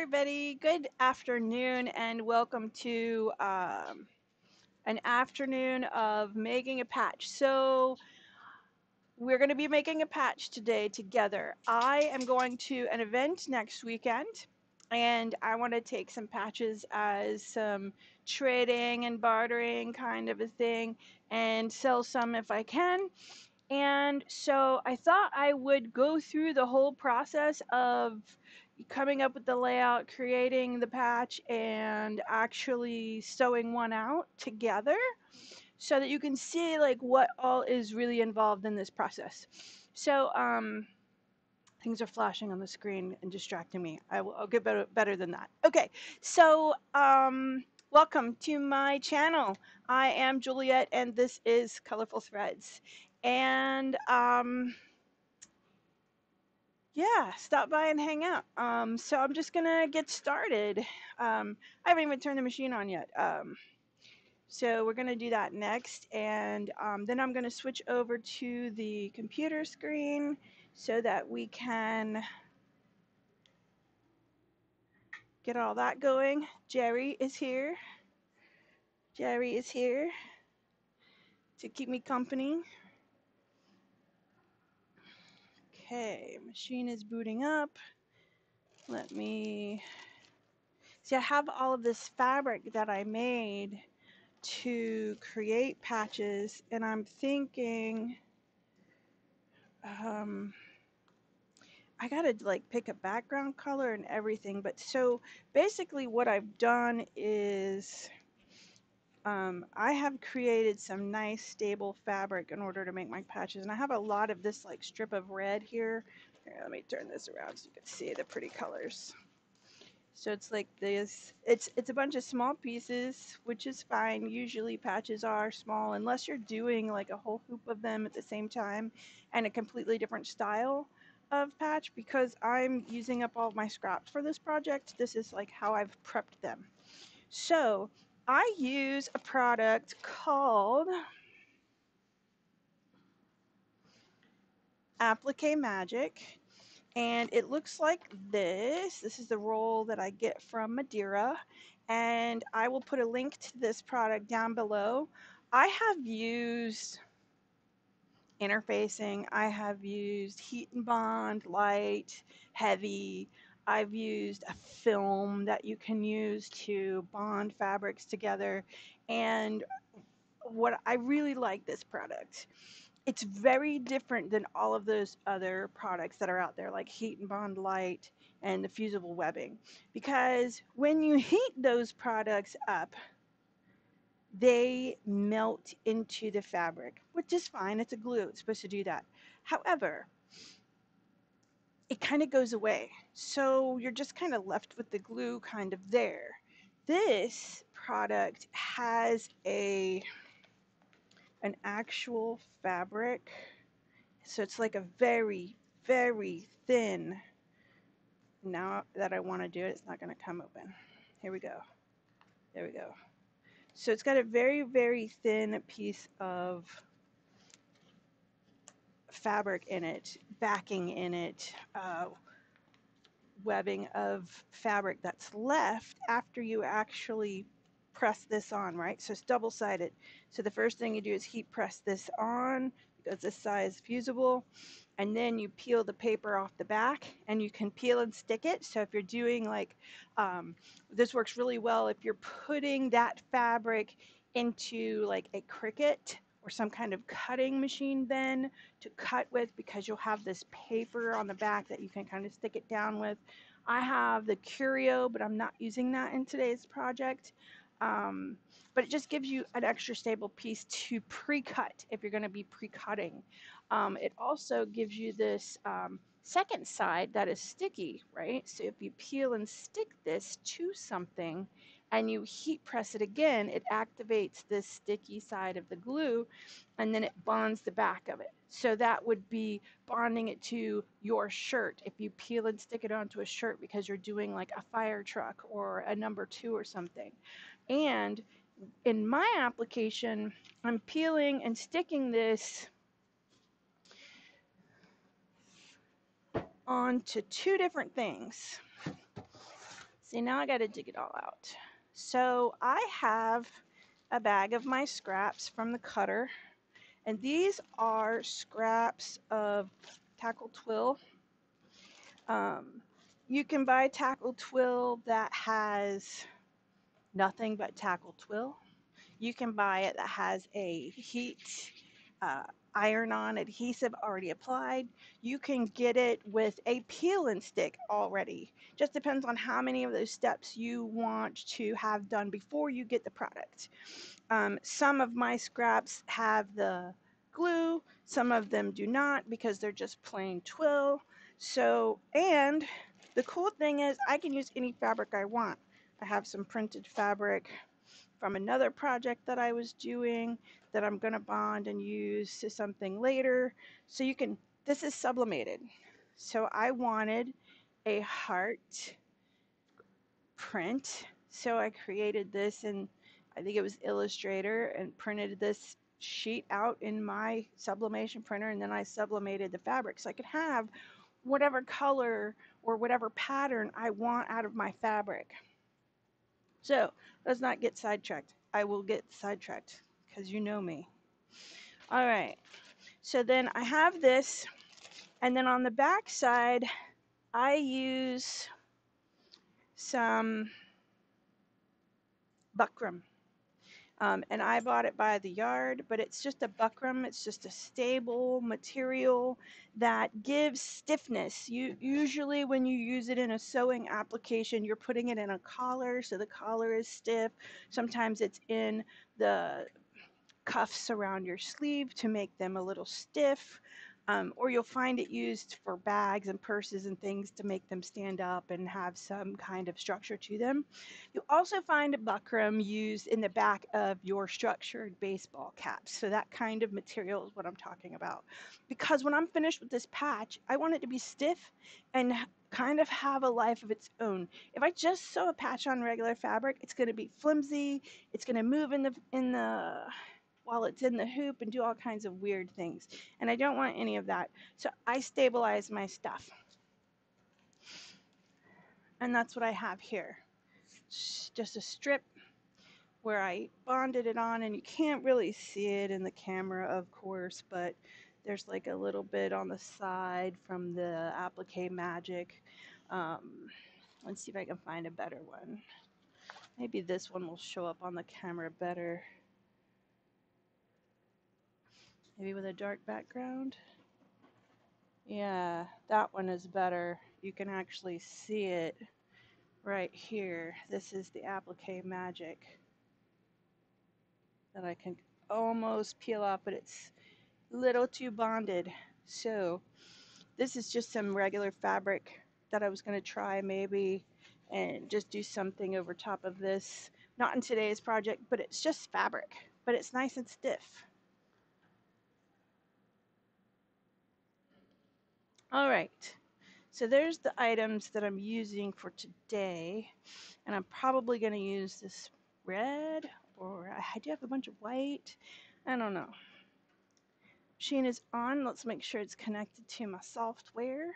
everybody. Good afternoon, and welcome to um, an afternoon of making a patch. So, we're going to be making a patch today together. I am going to an event next weekend, and I want to take some patches as some trading and bartering kind of a thing and sell some if I can. And so I thought I would go through the whole process of coming up with the layout, creating the patch, and actually sewing one out together so that you can see like what all is really involved in this process. So um, things are flashing on the screen and distracting me. I will, I'll get better, better than that. Okay, so um, welcome to my channel. I am Juliet and this is Colorful Threads. And um, yeah, stop by and hang out. Um, so I'm just gonna get started. Um, I haven't even turned the machine on yet. Um, so we're gonna do that next, and um, then I'm gonna switch over to the computer screen so that we can get all that going. Jerry is here. Jerry is here to keep me company. Okay, machine is booting up. Let me see. I have all of this fabric that I made to create patches, and I'm thinking, um, I gotta like pick a background color and everything. But so basically, what I've done is um, I have created some nice stable fabric in order to make my patches. And I have a lot of this like strip of red here. Here, let me turn this around so you can see the pretty colors. So it's like this, it's, it's a bunch of small pieces, which is fine. Usually patches are small unless you're doing like a whole hoop of them at the same time and a completely different style of patch because I'm using up all my scraps for this project. This is like how I've prepped them. So I use a product called Applique Magic and it looks like this. This is the roll that I get from Madeira and I will put a link to this product down below. I have used interfacing, I have used heat and bond, light, heavy, I've used a film that you can use to bond fabrics together. And what I really like this product. It's very different than all of those other products that are out there, like Heat and Bond Light and the fusible webbing. Because when you heat those products up, they melt into the fabric, which is fine. It's a glue, it's supposed to do that. However, it kind of goes away. So you're just kind of left with the glue kind of there. This product has a an actual fabric. So it's like a very, very thin. Now that I want to do it, it's not going to come open. Here we go. There we go. So it's got a very, very thin piece of fabric in it, backing in it, uh, webbing of fabric that's left after you actually press this on, right? So it's double sided. So the first thing you do is heat press this on because this side is fusible. And then you peel the paper off the back and you can peel and stick it. So if you're doing like, um, this works really well if you're putting that fabric into like a Cricut or some kind of cutting machine then to cut with because you'll have this paper on the back that you can kind of stick it down with. I have the Curio, but I'm not using that in today's project. Um, but it just gives you an extra stable piece to pre-cut if you're going to be pre-cutting. Um, it also gives you this um, second side that is sticky, right? So if you peel and stick this to something, and you heat press it again, it activates this sticky side of the glue and then it bonds the back of it. So that would be bonding it to your shirt if you peel and stick it onto a shirt because you're doing like a fire truck or a number two or something. And in my application, I'm peeling and sticking this onto two different things. See, now I got to dig it all out. So I have a bag of my scraps from the cutter. And these are scraps of tackle twill. Um, you can buy tackle twill that has nothing but tackle twill. You can buy it that has a heat uh, iron on adhesive already applied. You can get it with a peel and stick already. Just depends on how many of those steps you want to have done before you get the product. Um, some of my scraps have the glue, some of them do not because they're just plain twill. So, and the cool thing is I can use any fabric I want. I have some printed fabric from another project that I was doing that I'm going to bond and use to something later. So you can, this is sublimated. So I wanted a heart print. So I created this and I think it was Illustrator and printed this sheet out in my sublimation printer and then I sublimated the fabric so I could have whatever color or whatever pattern I want out of my fabric. So let's not get sidetracked. I will get sidetracked because you know me. All right. So then I have this, and then on the back side, I use some buckram. Um, and I bought it by the yard, but it's just a buckram. It's just a stable material that gives stiffness. You usually when you use it in a sewing application, you're putting it in a collar, so the collar is stiff. Sometimes it's in the cuffs around your sleeve to make them a little stiff um, or you'll find it used for bags and purses and things to make them stand up and have some kind of structure to them. You'll also find a buckram used in the back of your structured baseball caps. So that kind of material is what I'm talking about. Because when I'm finished with this patch, I want it to be stiff and kind of have a life of its own. If I just sew a patch on regular fabric, it's going to be flimsy. It's going to move in the in the while it's in the hoop and do all kinds of weird things. And I don't want any of that. So I stabilize my stuff. And that's what I have here. just a strip where I bonded it on and you can't really see it in the camera of course, but there's like a little bit on the side from the applique magic. Um, let's see if I can find a better one. Maybe this one will show up on the camera better. Maybe with a dark background. Yeah, that one is better. You can actually see it right here. This is the applique magic that I can almost peel off, but it's a little too bonded. So this is just some regular fabric that I was going to try maybe and just do something over top of this. Not in today's project, but it's just fabric, but it's nice and stiff. All right, so there's the items that I'm using for today. And I'm probably going to use this red or I do have a bunch of white. I don't know. Machine is on. Let's make sure it's connected to my software.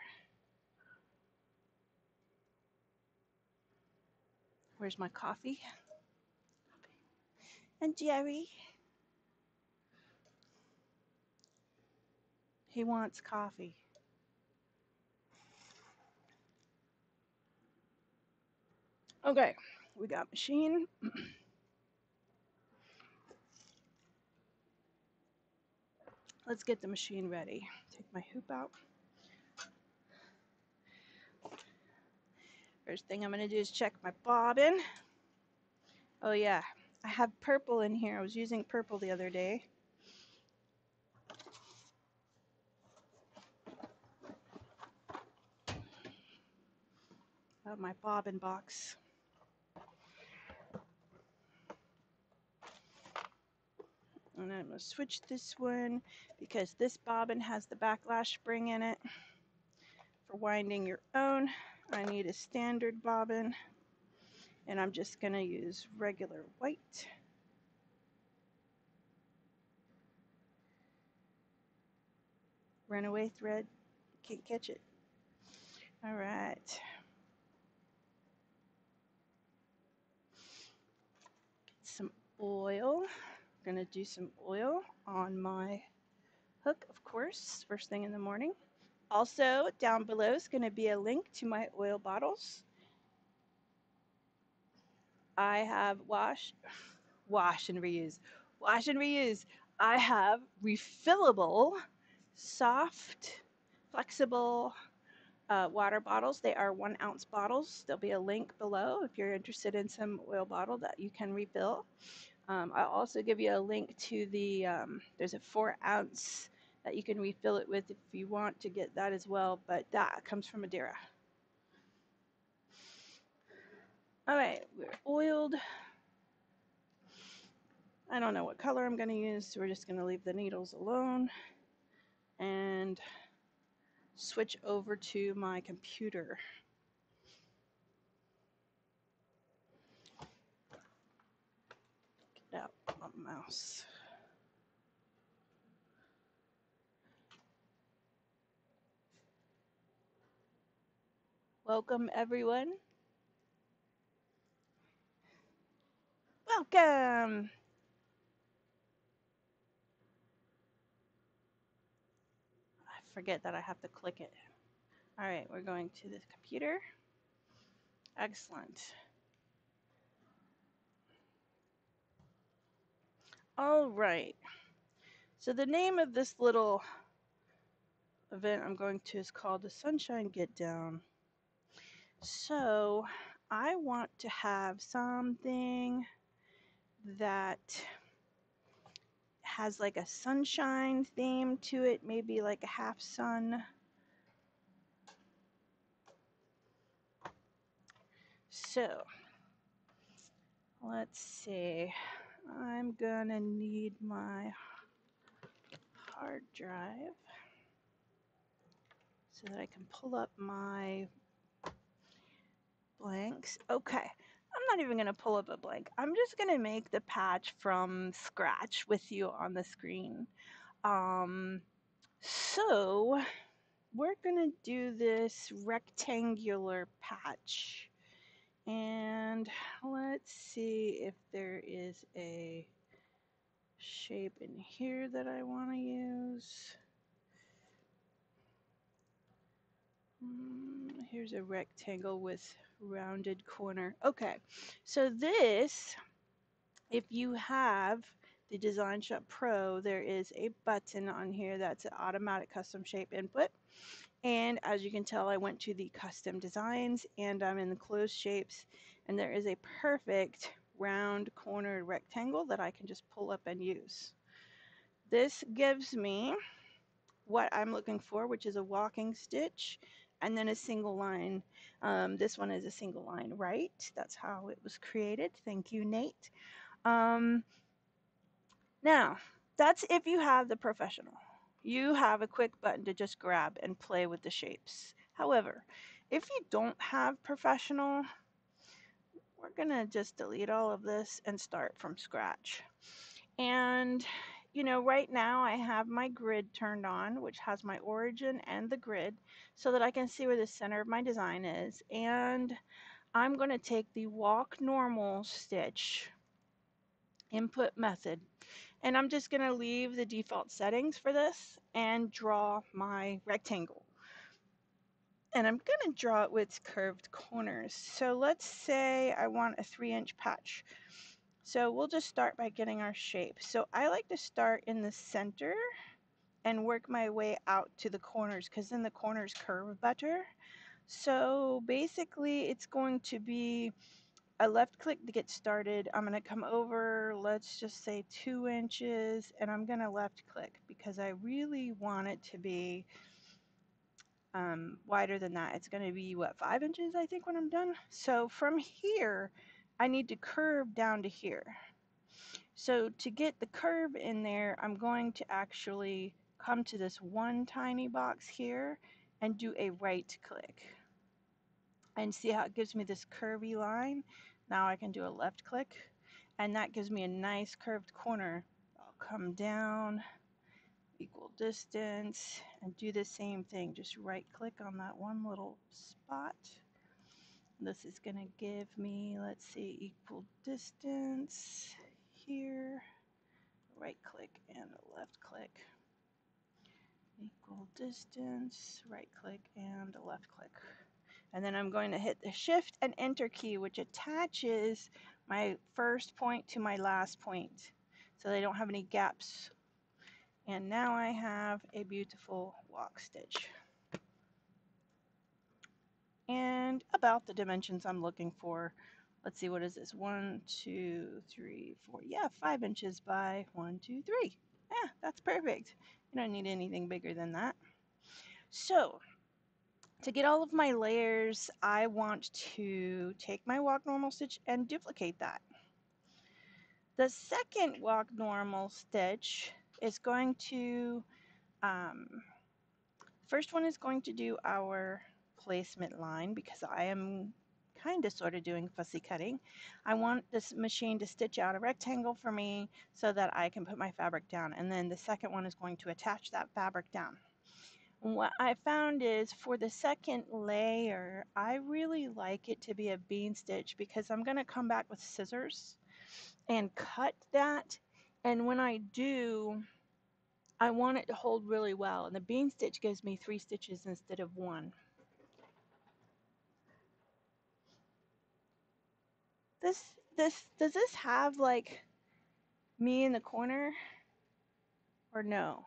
Where's my coffee? And Jerry. He wants coffee. Okay, we got machine. Let's get the machine ready. Take my hoop out. First thing I'm going to do is check my bobbin. Oh yeah, I have purple in here. I was using purple the other day. Got my bobbin box. and I'm going to switch this one because this bobbin has the backlash spring in it. For winding your own, I need a standard bobbin and I'm just going to use regular white. Runaway thread, can't catch it. All right. Get some oil. I'm gonna do some oil on my hook, of course, first thing in the morning. Also, down below is gonna be a link to my oil bottles. I have wash, wash and reuse, wash and reuse. I have refillable, soft, flexible uh, water bottles. They are one ounce bottles. There'll be a link below if you're interested in some oil bottle that you can refill. Um, I'll also give you a link to the, um, there's a four ounce that you can refill it with if you want to get that as well, but that comes from Madeira. All right, we're oiled. I don't know what color I'm going to use, so we're just going to leave the needles alone and switch over to my computer. Get out my mouse. Welcome, everyone. Welcome. I forget that I have to click it. All right, we're going to the computer. Excellent. All right. So the name of this little event I'm going to is called the Sunshine Get Down. So I want to have something that has like a sunshine theme to it, maybe like a half sun. So let's see. I'm gonna need my hard drive so that I can pull up my blanks. Okay, I'm not even going to pull up a blank. I'm just going to make the patch from scratch with you on the screen. Um, so we're going to do this rectangular patch. And let's see if there is a shape in here that I want to use. Mm, here's a rectangle with rounded corner. Okay, so this, if you have the Design Shop Pro, there is a button on here that's an automatic custom shape input. And as you can tell, I went to the custom designs and I'm in the closed shapes. And there is a perfect round cornered rectangle that I can just pull up and use. This gives me what I'm looking for, which is a walking stitch and then a single line. Um, this one is a single line right. That's how it was created. Thank you, Nate. Um, now, that's if you have the professional. You have a quick button to just grab and play with the shapes. However, if you don't have professional, we're going to just delete all of this and start from scratch. And you know, right now I have my grid turned on, which has my origin and the grid, so that I can see where the center of my design is. And I'm going to take the walk normal stitch input method, and I'm just going to leave the default settings for this and draw my rectangle. And I'm going to draw it with curved corners. So let's say I want a three inch patch. So we'll just start by getting our shape. So I like to start in the center and work my way out to the corners because then the corners curve better. So basically it's going to be a left click to get started. I'm going to come over, let's just say two inches, and I'm going to left click because I really want it to be um, wider than that. It's going to be, what, five inches, I think, when I'm done? So from here, I need to curve down to here. So to get the curve in there, I'm going to actually come to this one tiny box here and do a right click. And see how it gives me this curvy line? Now I can do a left click and that gives me a nice curved corner. I'll come down, equal distance, and do the same thing. Just right click on that one little spot this is going to give me, let's see, equal distance here, right click and a left click. Equal distance, right click and a left click. And then I'm going to hit the shift and enter key, which attaches my first point to my last point so they don't have any gaps. And now I have a beautiful walk stitch. And about the dimensions I'm looking for. Let's see, what is this? One, two, three, four. Yeah, five inches by one, two, three. Yeah, that's perfect. You don't need anything bigger than that. So to get all of my layers, I want to take my walk normal stitch and duplicate that. The second walk normal stitch is going to, um, first one is going to do our placement line because I am kind of sort of doing fussy cutting. I want this machine to stitch out a rectangle for me so that I can put my fabric down. And then the second one is going to attach that fabric down. What I found is for the second layer, I really like it to be a bean stitch because I'm going to come back with scissors and cut that. And when I do, I want it to hold really well. And the bean stitch gives me three stitches instead of one. This, this, does this have like me in the corner or no?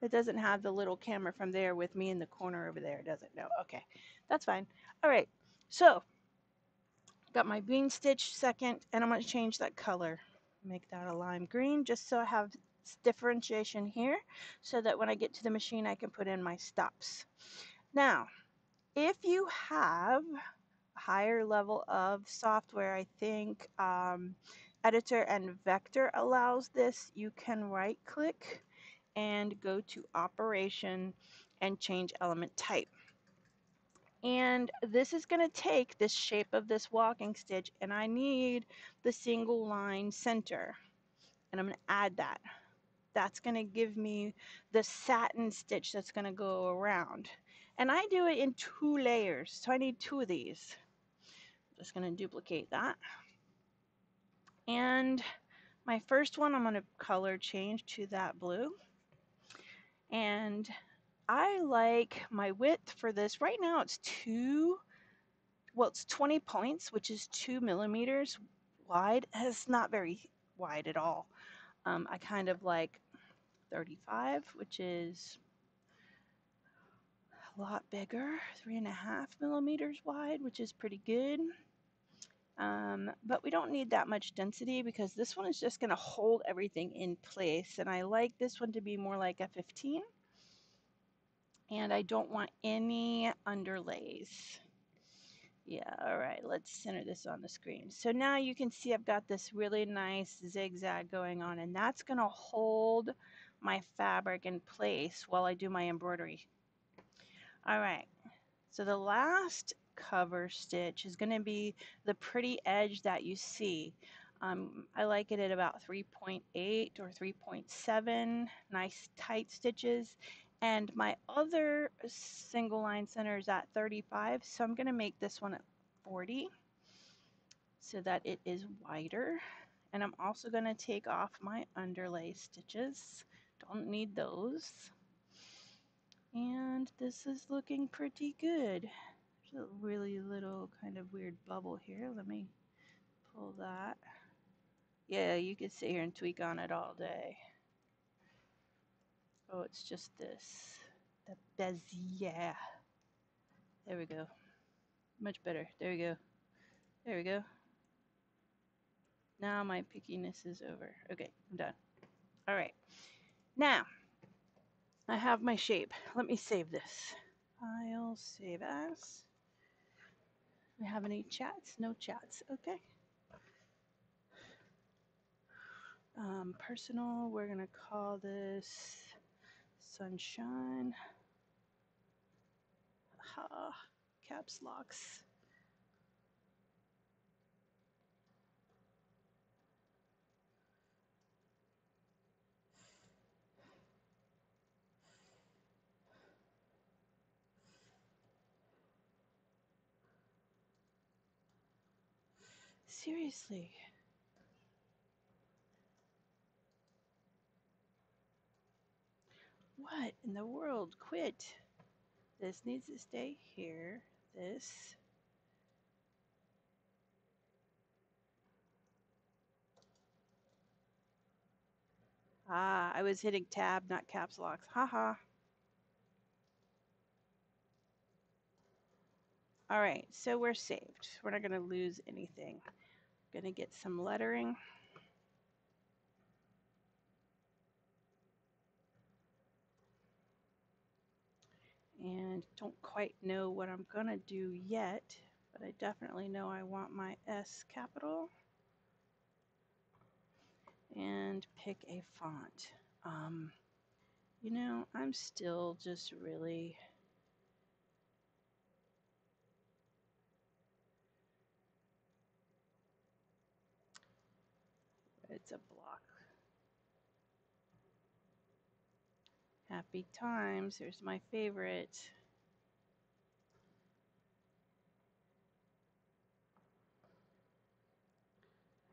It doesn't have the little camera from there with me in the corner over there, does it? No, okay, that's fine. All right, so got my bean stitch second, and I'm gonna change that color. Make that a lime green, just so I have differentiation here, so that when I get to the machine, I can put in my stops. Now, if you have a higher level of software. I think um, Editor and Vector allows this. You can right click and go to Operation and change element type. And this is going to take this shape of this walking stitch and I need the single line center. And I'm going to add that. That's going to give me the satin stitch that's going to go around. And I do it in two layers, so I need two of these just going to duplicate that. And my first one, I'm going to color change to that blue. And I like my width for this. Right now it's two, well, it's 20 points, which is two millimeters wide. It's not very wide at all. Um, I kind of like 35, which is a lot bigger, three and a half millimeters wide, which is pretty good. Um, but we don't need that much density because this one is just going to hold everything in place. And I like this one to be more like a 15. And I don't want any underlays. Yeah, all right, let's center this on the screen. So now you can see I've got this really nice zigzag going on, and that's going to hold my fabric in place while I do my embroidery. All right, so the last cover stitch is going to be the pretty edge that you see. Um, I like it at about 3.8 or 3.7, nice tight stitches. And my other single line center is at 35, so I'm going to make this one at 40 so that it is wider. And I'm also going to take off my underlay stitches. Don't need those. And this is looking pretty good. A really little kind of weird bubble here. Let me pull that. Yeah, you could sit here and tweak on it all day. Oh, it's just this. The Bezier. There we go. Much better. There we go. There we go. Now my pickiness is over. Okay, I'm done. All right. Now, I have my shape. Let me save this. I'll save as. We have any chats? No chats. Okay. Um, personal, we're going to call this sunshine. Ha, caps locks. seriously. What in the world? Quit. This needs to stay here. This. Ah, I was hitting tab, not caps locks. Haha. -ha. All right, so we're saved. We're not going to lose anything. Going to get some lettering. And don't quite know what I'm going to do yet, but I definitely know I want my S capital. And pick a font. Um, you know, I'm still just really It's a block. Happy Times. Here's my favorite.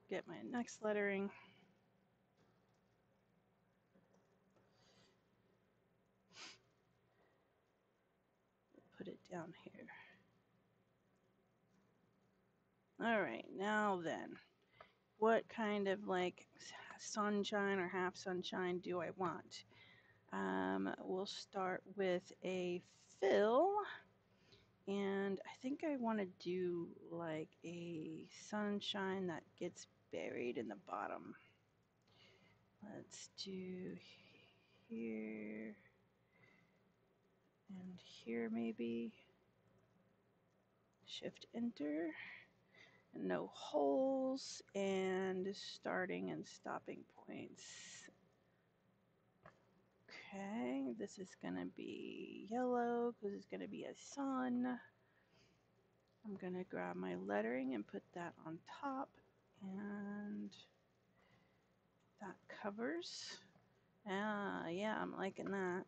Get my next lettering. Put it down here. All right, now then what kind of like sunshine or half sunshine do I want? Um, we'll start with a fill. And I think I want to do like a sunshine that gets buried in the bottom. Let's do here and here maybe. Shift enter no holes and starting and stopping points. Okay, this is going to be yellow because it's going to be a sun. I'm going to grab my lettering and put that on top and that covers. Ah, yeah, I'm liking that.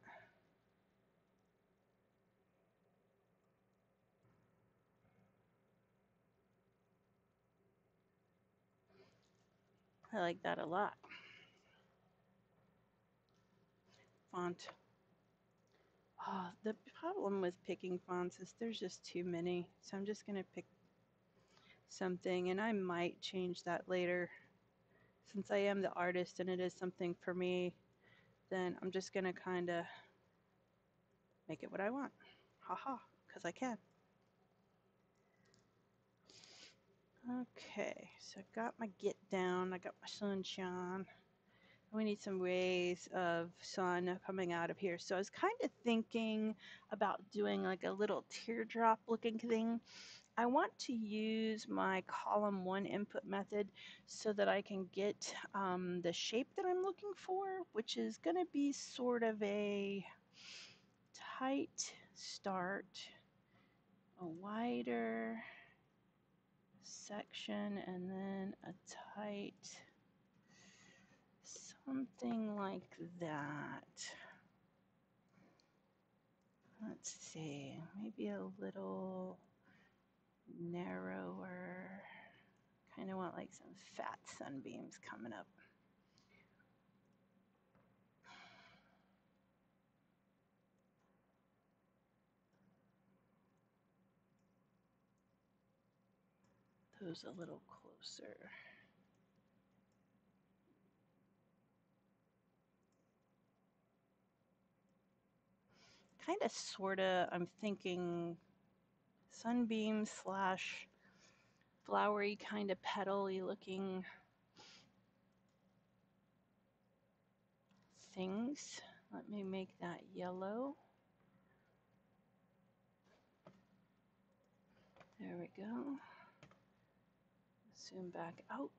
I like that a lot. Font. Oh, the problem with picking fonts is there's just too many. So I'm just going to pick something and I might change that later. Since I am the artist and it is something for me, then I'm just going to kind of make it what I want. Haha, because I can. Okay, so I got my get down, I got my sunshine. We need some rays of sun coming out of here. So I was kind of thinking about doing like a little teardrop looking thing. I want to use my column one input method so that I can get um, the shape that I'm looking for, which is going to be sort of a tight start, a wider, section and then a tight something like that. Let's see, maybe a little narrower. Kind of want like some fat sunbeams coming up. Those a little closer. Kind of, sort of, I'm thinking sunbeam slash flowery kind of petally looking things. Let me make that yellow. There we go zoom back out.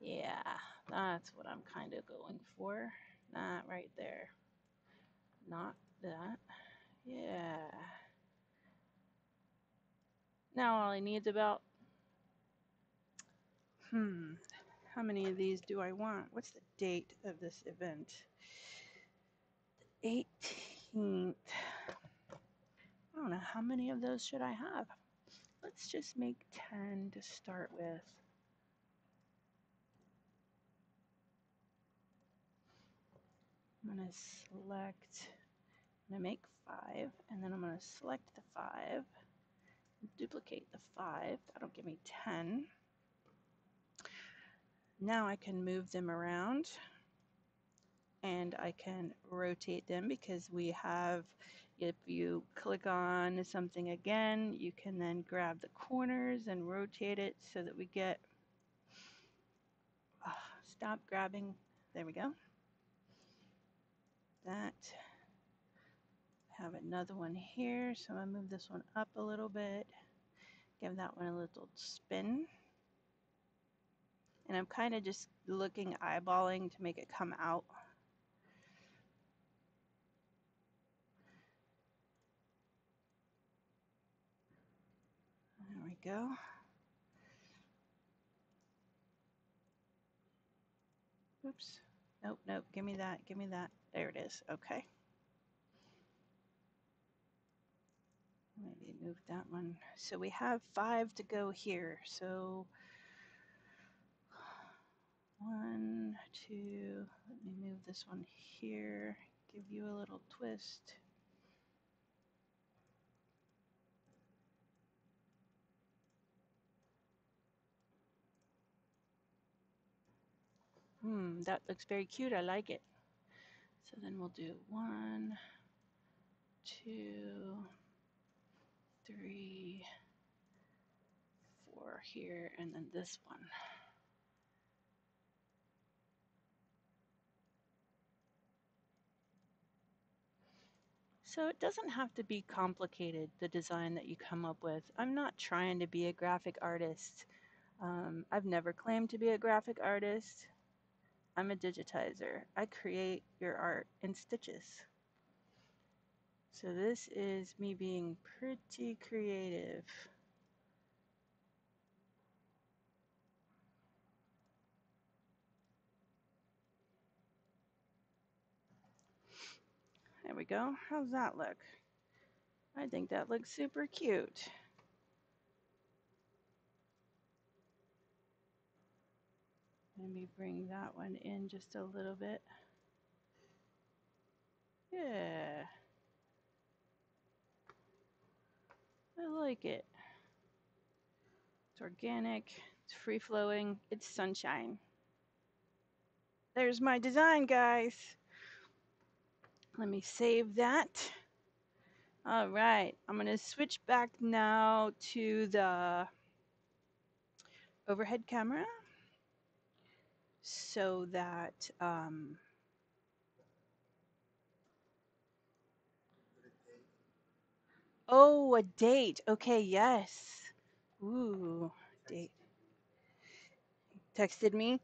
Yeah, that's what I'm kind of going for. Not right there. Not that. Yeah. Now all I need is about, hmm, how many of these do I want? What's the date of this event? The 18th. I don't know, how many of those should I have? Let's just make 10 to start with. I'm going to select, I'm going to make five, and then I'm going to select the five, duplicate the five. That'll give me 10. Now I can move them around and I can rotate them because we have, if you click on something again, you can then grab the corners and rotate it so that we get, uh, stop grabbing, there we go. That, have another one here, so I'm gonna move this one up a little bit, give that one a little spin. And I'm kind of just looking, eyeballing to make it come out go. Oops. Nope, nope. Give me that. Give me that. There it is. Okay. Maybe move that one. So we have five to go here. So one, two, let me move this one here, give you a little twist. Hmm, that looks very cute. I like it. So then we'll do one, two, three, four here, and then this one. So it doesn't have to be complicated, the design that you come up with. I'm not trying to be a graphic artist. Um, I've never claimed to be a graphic artist. I'm a digitizer. I create your art in stitches. So this is me being pretty creative. There we go. How's that look? I think that looks super cute. Let me bring that one in just a little bit. Yeah. I like it. It's organic, it's free flowing, it's sunshine. There's my design, guys. Let me save that. All right, I'm going to switch back now to the overhead camera so that um, oh a date. Okay yes. Ooh date. Texted me.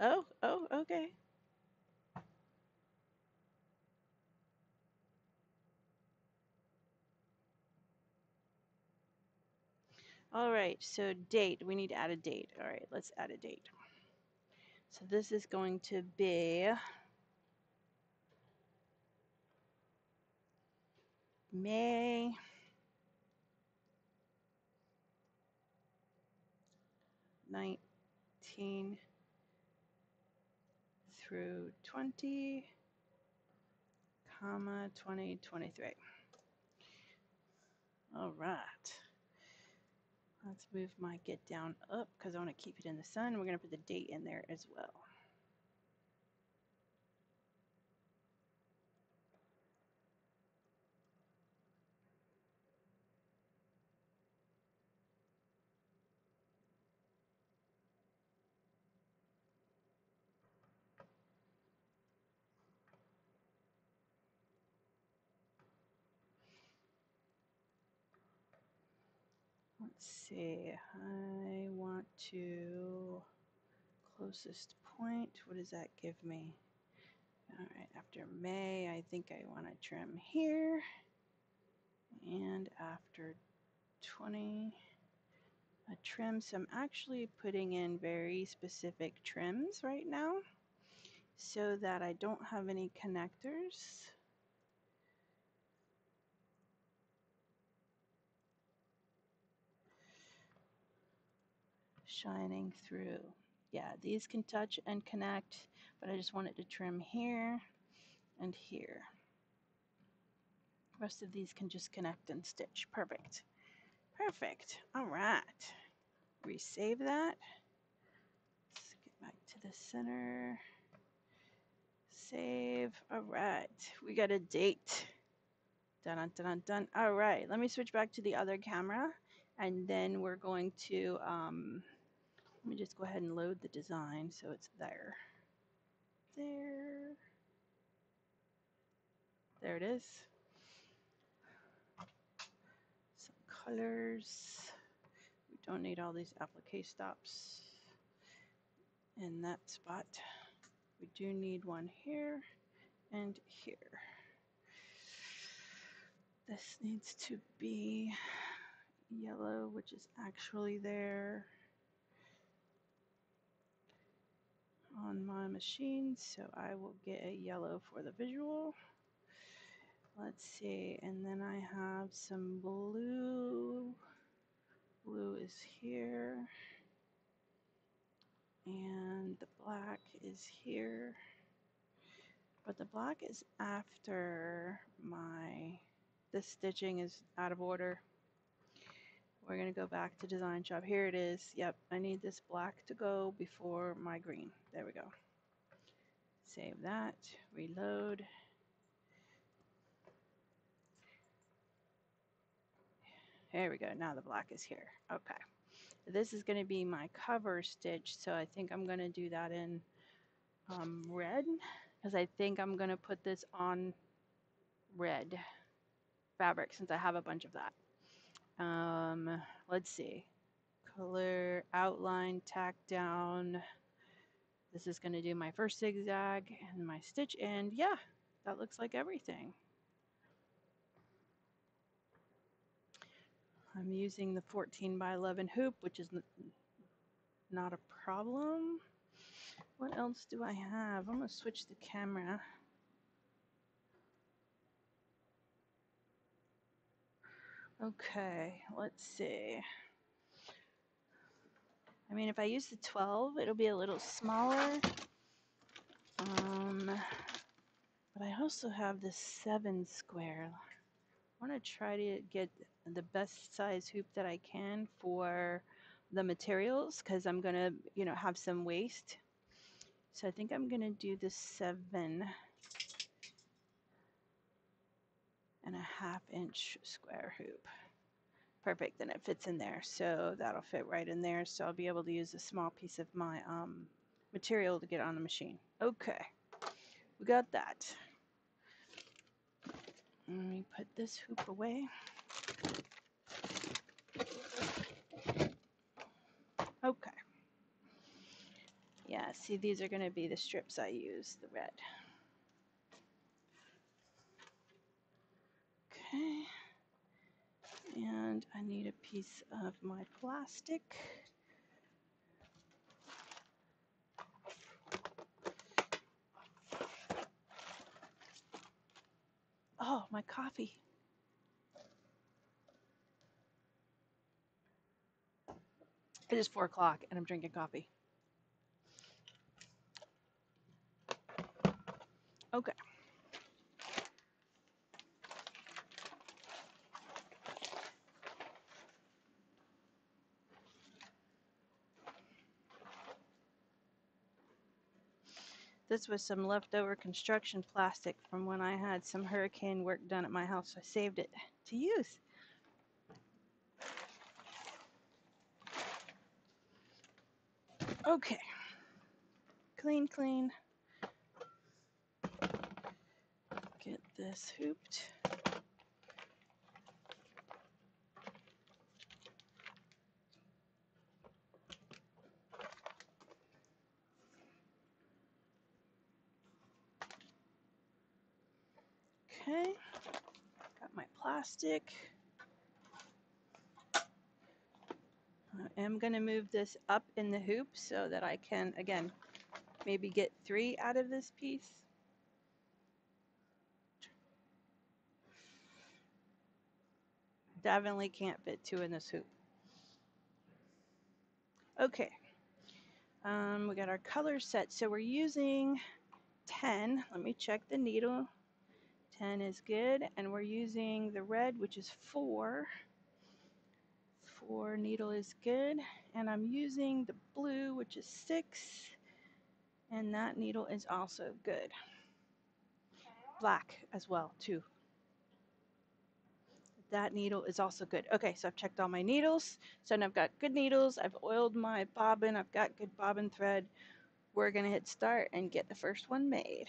Oh oh okay all right so date we need to add a date all right let's add a date so this is going to be May nineteen through twenty, comma twenty twenty three. All right. Let's move my get down up because I want to keep it in the sun. We're going to put the date in there as well. Let's see, I want to closest point. What does that give me? All right, after May, I think I want to trim here. And after 20, a trim. So I'm actually putting in very specific trims right now so that I don't have any connectors. Shining through. Yeah, these can touch and connect, but I just wanted to trim here and here. Rest of these can just connect and stitch. Perfect. Perfect. All right. Resave that. Let's get back to the center. Save. All right. We got a date. Dun, dun, dun, dun. All right. Let me switch back to the other camera and then we're going to, um, let me just go ahead and load the design so it's there. There. There it is. Some colors. We don't need all these applique stops in that spot. We do need one here and here. This needs to be yellow, which is actually there on my machine. So I will get a yellow for the visual. Let's see, and then I have some blue. Blue is here. And the black is here. But the black is after my, the stitching is out of order. We're gonna go back to design shop. Here it is. Yep, I need this black to go before my green. There we go. Save that, reload. There we go. Now the black is here. Okay. This is going to be my cover stitch. So I think I'm going to do that in um, red because I think I'm going to put this on red fabric since I have a bunch of that. Um, let's see. Color, outline, tack down. This is going to do my first zigzag and my stitch end. Yeah, that looks like everything. I'm using the 14 by 11 hoop, which is not a problem. What else do I have? I'm going to switch the camera. Okay, let's see. I mean, if I use the 12, it'll be a little smaller. Um, but I also have the 7 square. I want to try to get the best size hoop that I can for the materials because I'm going to, you know, have some waste. So I think I'm going to do the 7 and a half inch square hoop. Perfect, then it fits in there. So that'll fit right in there. So I'll be able to use a small piece of my um, material to get on the machine. Okay, we got that. Let me put this hoop away. Okay. Yeah, see, these are going to be the strips I use, the red. Okay. And I need a piece of my plastic. Oh, my coffee. It is four o'clock and I'm drinking coffee. Okay. This was some leftover construction plastic from when I had some hurricane work done at my house. I saved it to use. Okay. Clean, clean. Get this hooped. Okay, got my plastic. I am going to move this up in the hoop so that I can, again, maybe get three out of this piece. Definitely can't fit two in this hoop. Okay. Um, we got our color set. So we're using 10. Let me check the needle. 10 is good. And we're using the red, which is 4. 4 needle is good. And I'm using the blue, which is 6. And that needle is also good. Black as well, too. That needle is also good. Okay, so I've checked all my needles. So now I've got good needles. I've oiled my bobbin. I've got good bobbin thread. We're going to hit start and get the first one made.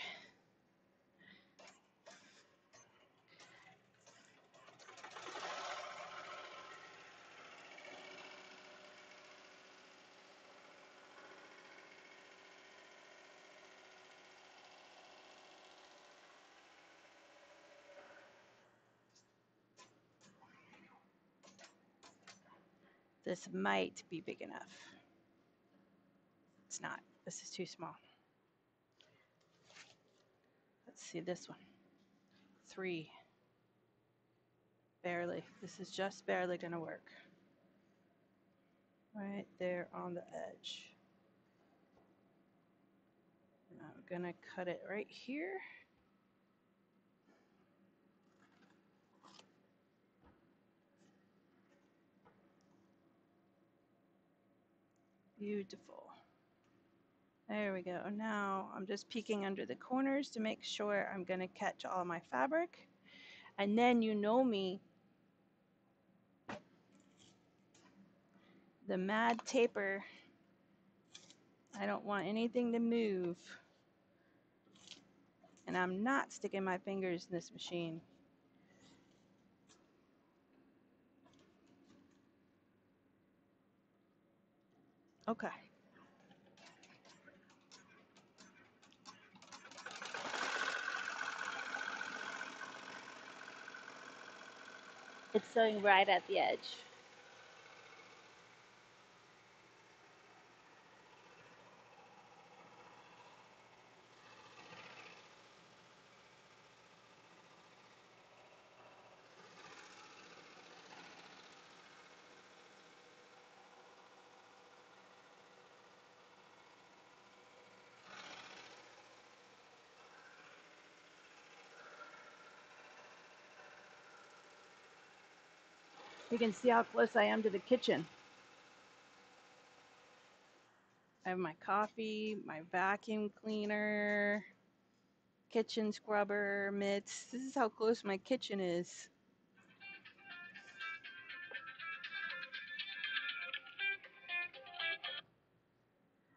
This might be big enough. It's not. This is too small. Let's see this one. Three. Barely. This is just barely going to work. Right there on the edge. I'm going to cut it right here. Beautiful. There we go. Now I'm just peeking under the corners to make sure I'm going to catch all my fabric. And then you know me. The mad taper. I don't want anything to move. And I'm not sticking my fingers in this machine. Okay. It's sewing right at the edge. You can see how close I am to the kitchen. I have my coffee, my vacuum cleaner, kitchen scrubber, mitts. This is how close my kitchen is.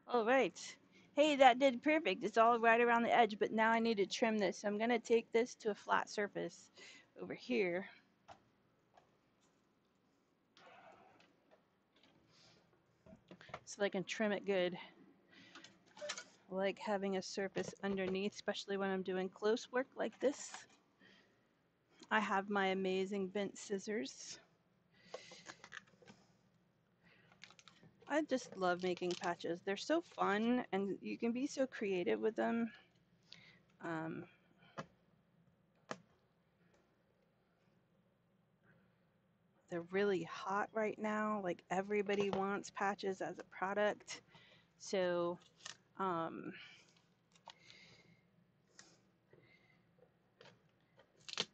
All right. Hey, that did perfect. It's all right around the edge, but now I need to trim this. So I'm going to take this to a flat surface over here. So I can trim it good. I like having a surface underneath, especially when I'm doing close work like this. I have my amazing bent scissors. I just love making patches. They're so fun and you can be so creative with them. Um, they're really hot right now. Like everybody wants patches as a product. So, um,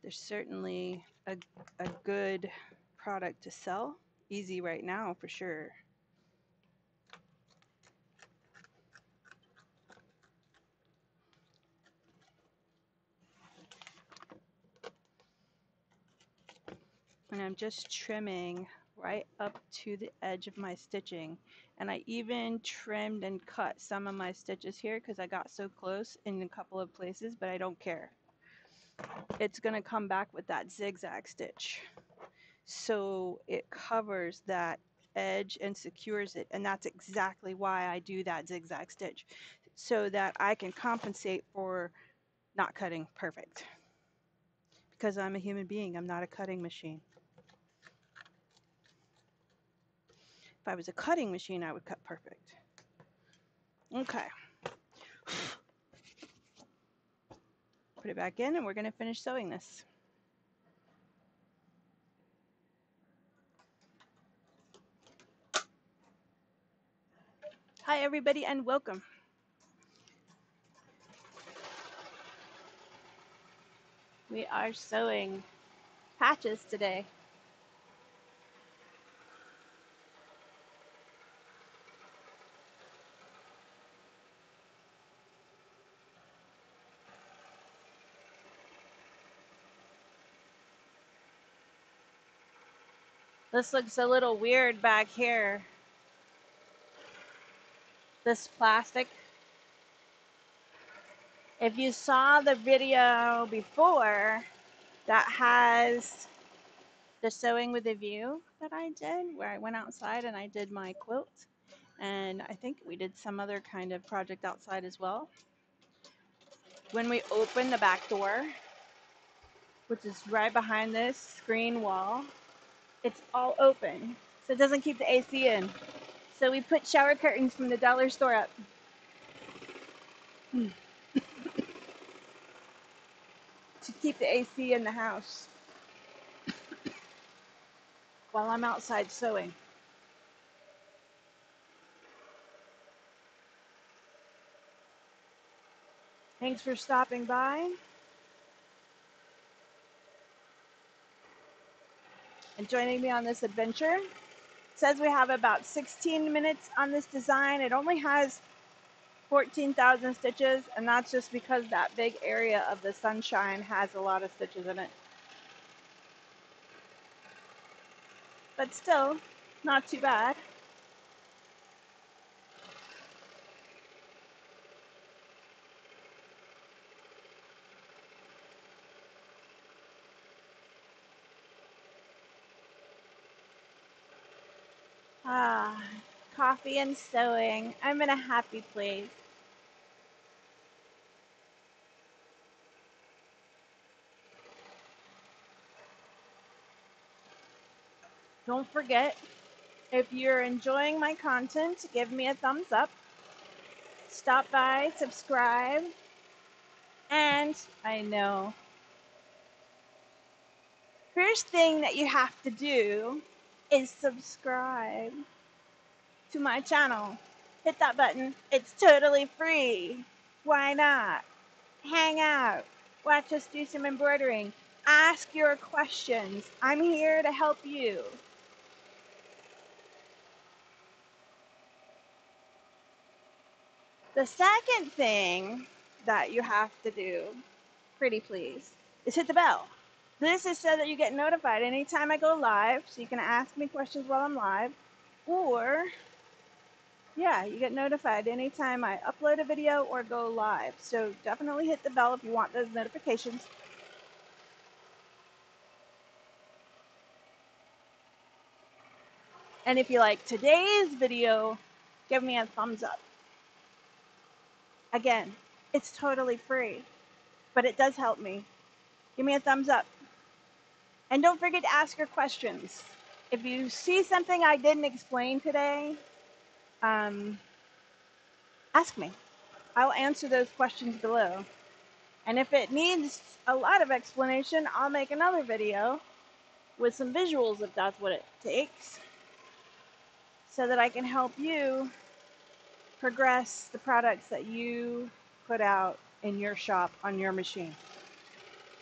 there's certainly a, a good product to sell. Easy right now for sure. And I'm just trimming right up to the edge of my stitching. And I even trimmed and cut some of my stitches here because I got so close in a couple of places but I don't care. It's gonna come back with that zigzag stitch. So it covers that edge and secures it and that's exactly why I do that zigzag stitch so that I can compensate for not cutting perfect. Because I'm a human being I'm not a cutting machine If I was a cutting machine, I would cut perfect. Okay. Put it back in and we're going to finish sewing this. Hi, everybody, and welcome. We are sewing patches today. This looks a little weird back here. This plastic. If you saw the video before that has the sewing with a view that I did, where I went outside and I did my quilt, and I think we did some other kind of project outside as well. When we open the back door, which is right behind this screen wall, it's all open, so it doesn't keep the AC in. So we put shower curtains from the dollar store up hmm. to keep the AC in the house while I'm outside sewing. Thanks for stopping by and joining me on this adventure. It says we have about 16 minutes on this design. It only has 14,000 stitches, and that's just because that big area of the sunshine has a lot of stitches in it. But still, not too bad. Ah, coffee and sewing. I'm in a happy place. Don't forget, if you're enjoying my content, give me a thumbs up. Stop by, subscribe, and I know. First thing that you have to do is subscribe to my channel. Hit that button. It's totally free. Why not? Hang out. Watch us do some embroidering. Ask your questions. I'm here to help you. The second thing that you have to do, pretty please, is hit the bell. This is so that you get notified anytime I go live, so you can ask me questions while I'm live, or yeah, you get notified anytime I upload a video or go live. So definitely hit the bell if you want those notifications. And if you like today's video, give me a thumbs up. Again, it's totally free, but it does help me. Give me a thumbs up. And don't forget to ask your questions. If you see something I didn't explain today, um, ask me. I'll answer those questions below. And if it needs a lot of explanation, I'll make another video with some visuals if that's what it takes so that I can help you progress the products that you put out in your shop on your machine.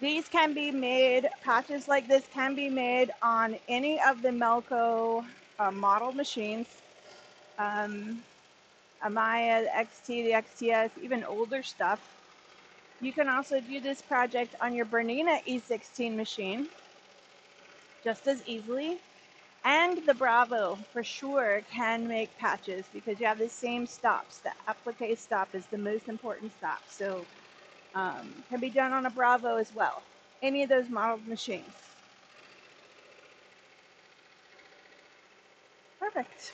These can be made, patches like this can be made on any of the Melco uh, model machines. Um, Amaya, XT, the XTS, even older stuff. You can also do this project on your Bernina E16 machine just as easily. And the Bravo for sure can make patches because you have the same stops. The applique stop is the most important stop. So um, can be done on a Bravo as well. Any of those modeled machines. Perfect.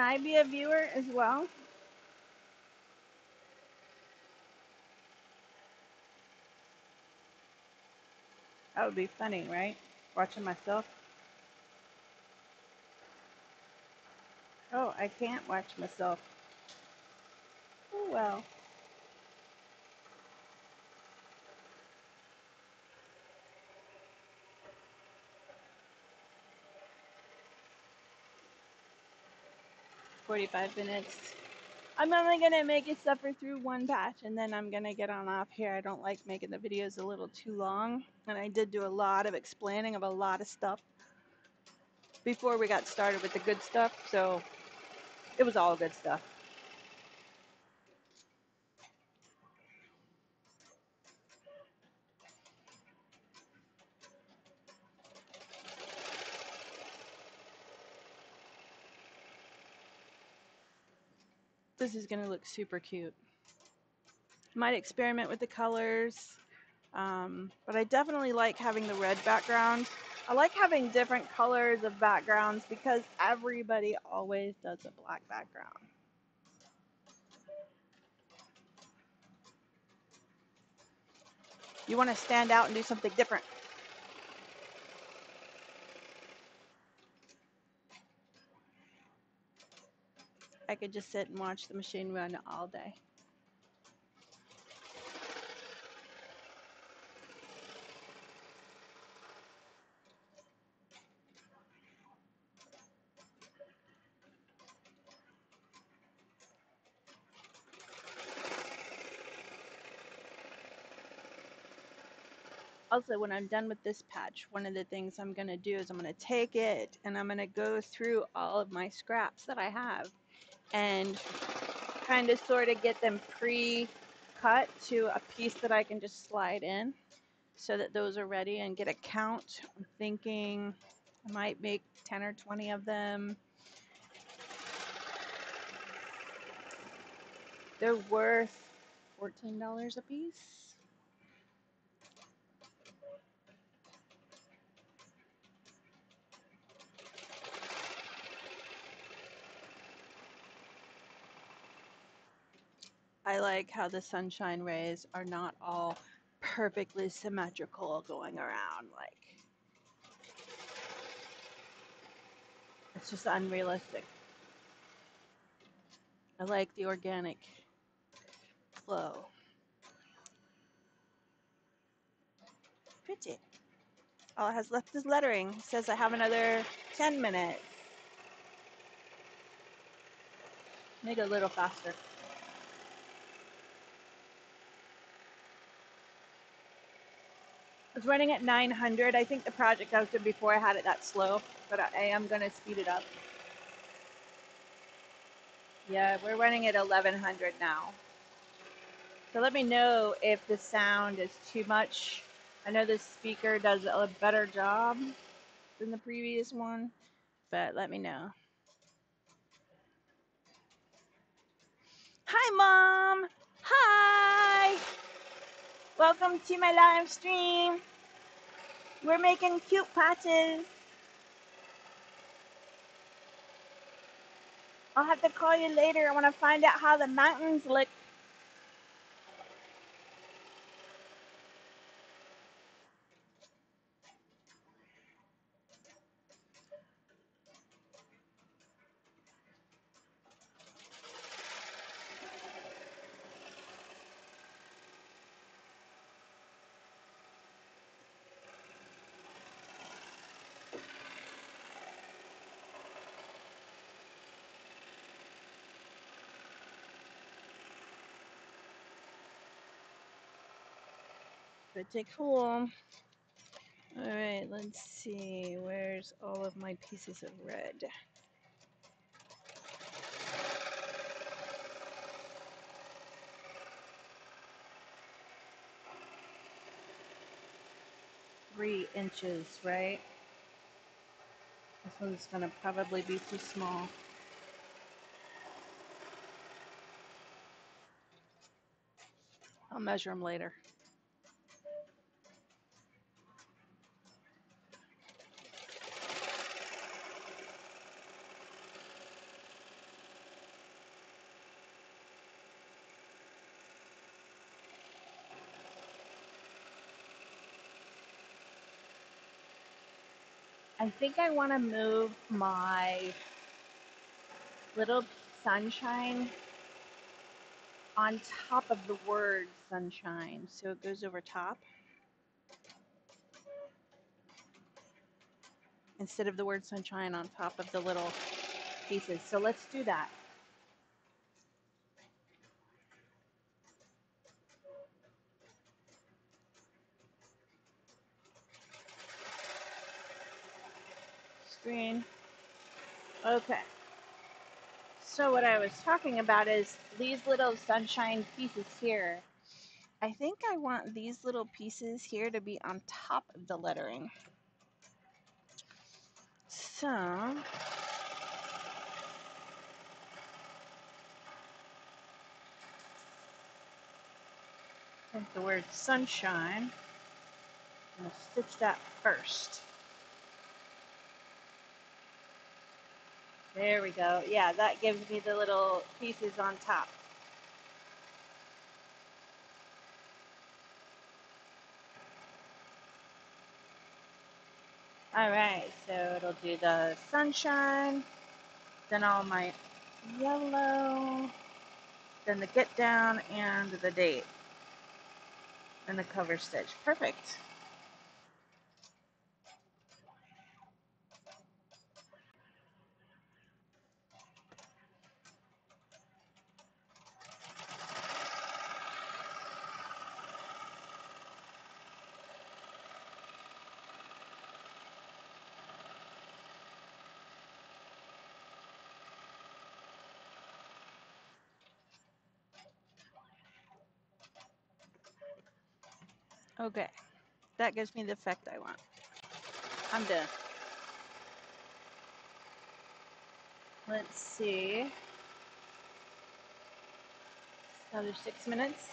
Can I be a viewer as well? That would be funny, right? Watching myself. Oh, I can't watch myself. Oh well. 45 minutes. I'm only gonna make it suffer through one patch and then I'm gonna get on off here. I don't like making the videos a little too long. And I did do a lot of explaining of a lot of stuff before we got started with the good stuff. So it was all good stuff. This is gonna look super cute. Might experiment with the colors, um, but I definitely like having the red background. I like having different colors of backgrounds because everybody always does a black background. You want to stand out and do something different. I could just sit and watch the machine run all day. also when I'm done with this patch, one of the things I'm going to do is I'm going to take it and I'm going to go through all of my scraps that I have and kind of sort of get them pre-cut to a piece that I can just slide in so that those are ready and get a count. I'm thinking I might make 10 or 20 of them. They're worth $14 a piece. I like how the sunshine rays are not all perfectly symmetrical going around. Like, it's just unrealistic. I like the organic flow. Pretty. All it has left is lettering. It says I have another 10 minutes. Make it a little faster. Was running at 900. I think the project I was doing before I had it that slow, but I am going to speed it up. Yeah, we're running at 1100 now. So let me know if the sound is too much. I know this speaker does a better job than the previous one, but let me know. Hi, Mom. Hi. Welcome to my live stream. We're making cute patches. I'll have to call you later. I want to find out how the mountains look. Pretty cool. All right, let's see. Where's all of my pieces of red? Three inches, right? This one's gonna probably be too small. I'll measure them later. I think I want to move my little sunshine on top of the word sunshine. So it goes over top instead of the word sunshine on top of the little pieces. So let's do that. Screen. Okay. So what I was talking about is these little sunshine pieces here. I think I want these little pieces here to be on top of the lettering. So the word sunshine. I'm gonna stitch that first. There we go. Yeah, that gives me the little pieces on top. All right, so it'll do the sunshine, then all my yellow, then the get down and the date and the cover stitch. Perfect. Okay, that gives me the effect I want. I'm done. Let's see. Another six minutes.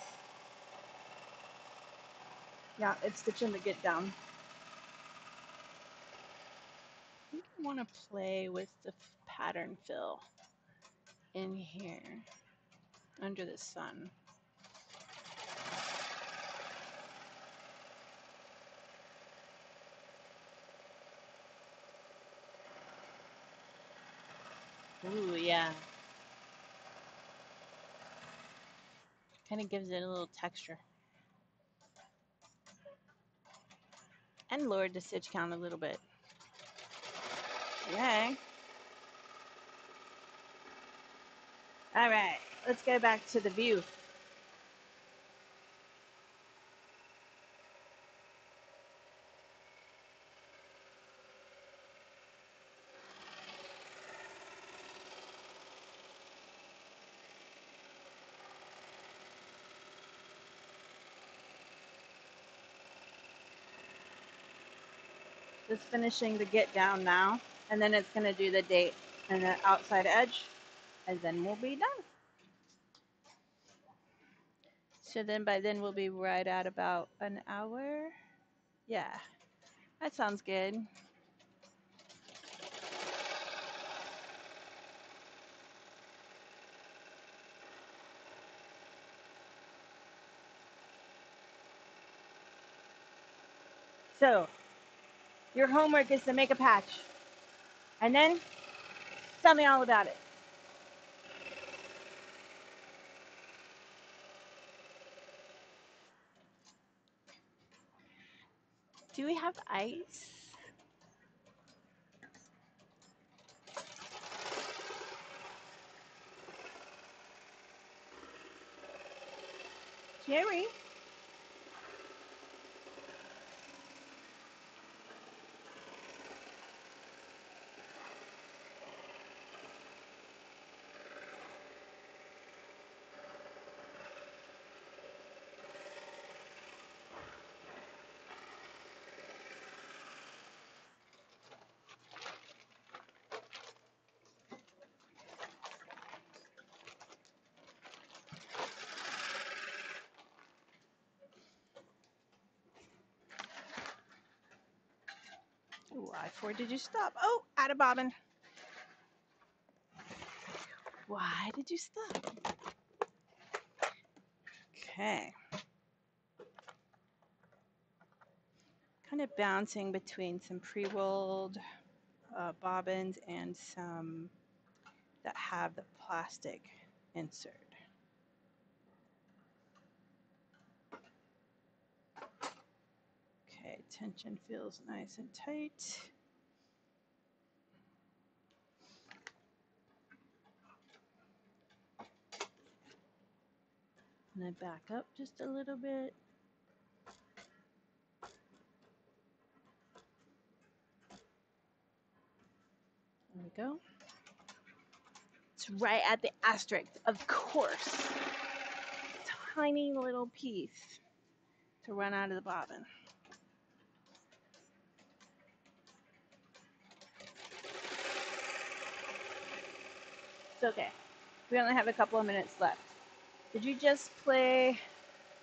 Yeah, it's stitching the get down. I think I want to play with the pattern fill in here under the sun. Ooh, yeah. Kind of gives it a little texture. And lowered the stitch count a little bit. Okay. All right, let's go back to the view. Finishing the get down now, and then it's gonna do the date and the outside edge, and then we'll be done. So then by then we'll be right at about an hour. Yeah, that sounds good. So your homework is to make a patch, and then tell me all about it. Do we have ice? Jerry? For did you stop? Oh, out of bobbin. Why did you stop? Okay. Kind of bouncing between some pre-rolled uh, bobbins and some that have the plastic insert. Okay, tension feels nice and tight. And then back up just a little bit. There we go. It's right at the asterisk, of course. Tiny little piece to run out of the bobbin. It's okay. We only have a couple of minutes left. Did you just play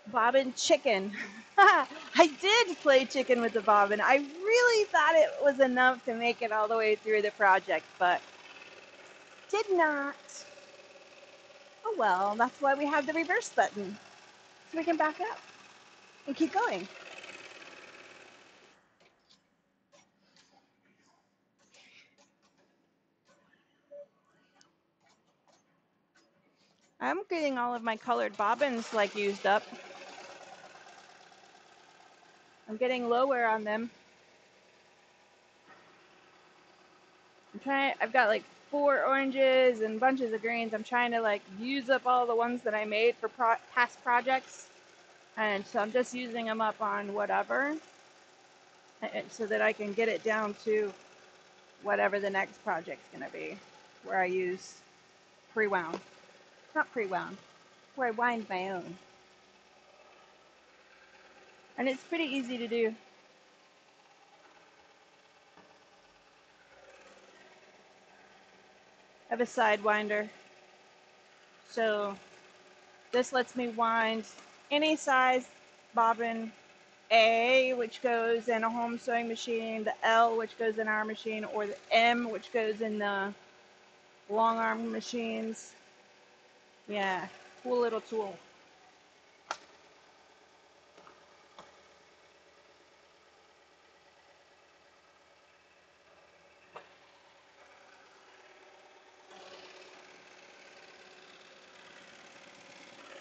bobbin chicken? I did play chicken with the bobbin. I really thought it was enough to make it all the way through the project, but did not. Oh well, that's why we have the reverse button. So we can back up and keep going. I'm getting all of my colored bobbins like used up. I'm getting lower on them. I'm trying, I've got like four oranges and bunches of greens. I'm trying to like use up all the ones that I made for pro past projects. And so I'm just using them up on whatever so that I can get it down to whatever the next project's gonna be, where I use pre-wound. Not pre-wound, where I wind my own. And it's pretty easy to do. I have a side winder. So this lets me wind any size bobbin A, which goes in a home sewing machine, the L, which goes in our machine, or the M, which goes in the long arm machines. Yeah, cool little tool.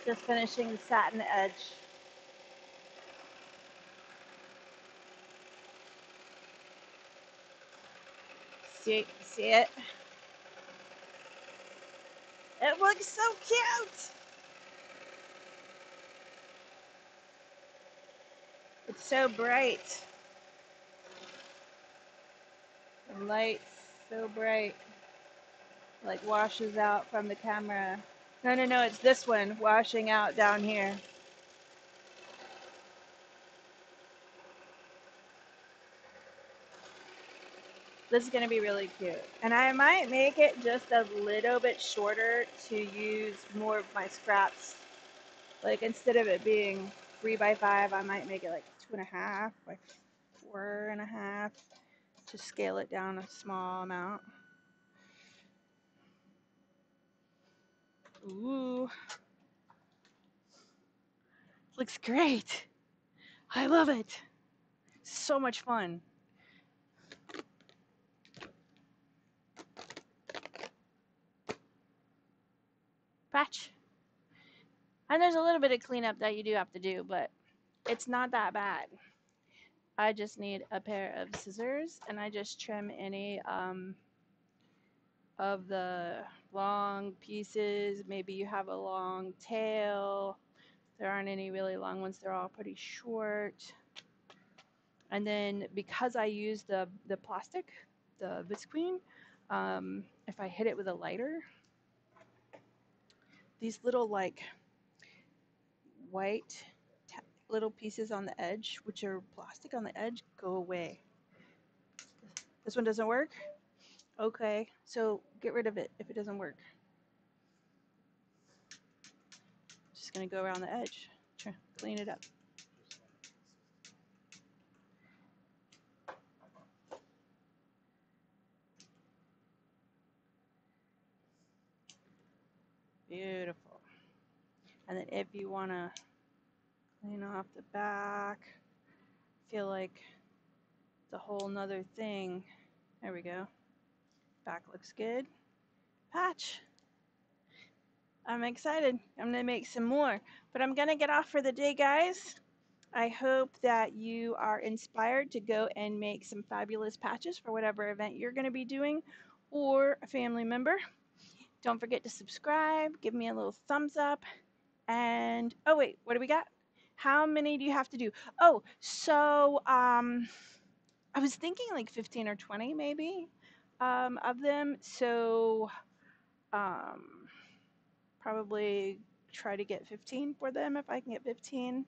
Just finishing the satin edge. See, see it? It looks so cute. It's so bright. The light's so bright. Like washes out from the camera. No, no, no, it's this one washing out down here. This is going to be really cute. And I might make it just a little bit shorter to use more of my scraps. Like instead of it being three by five, I might make it like two and a half by four and a half to scale it down a small amount. Ooh. Looks great. I love it. So much fun. Patch. And there's a little bit of cleanup that you do have to do, but it's not that bad. I just need a pair of scissors and I just trim any um, of the long pieces. Maybe you have a long tail. There aren't any really long ones. They're all pretty short. And then because I use the, the plastic, the visqueen, um, if I hit it with a lighter, these little like white little pieces on the edge, which are plastic on the edge, go away. This one doesn't work? Okay, so get rid of it if it doesn't work. Just gonna go around the edge, clean it up. Beautiful. And then if you want to clean off the back, feel like it's a whole nother thing. There we go. Back looks good. patch. I'm excited. I'm going to make some more. But I'm going to get off for the day, guys. I hope that you are inspired to go and make some fabulous patches for whatever event you're going to be doing or a family member. Don't forget to subscribe, give me a little thumbs up, and oh, wait, what do we got? How many do you have to do? Oh, so um, I was thinking like 15 or 20 maybe um, of them. So um, probably try to get 15 for them if I can get 15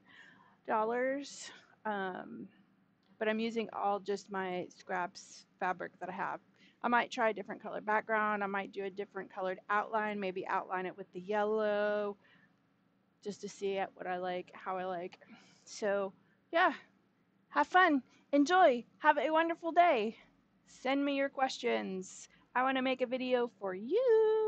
dollars. Um, but I'm using all just my scraps fabric that I have. I might try a different color background. I might do a different colored outline, maybe outline it with the yellow just to see what I like, how I like. So, yeah, have fun, enjoy, have a wonderful day. Send me your questions. I want to make a video for you.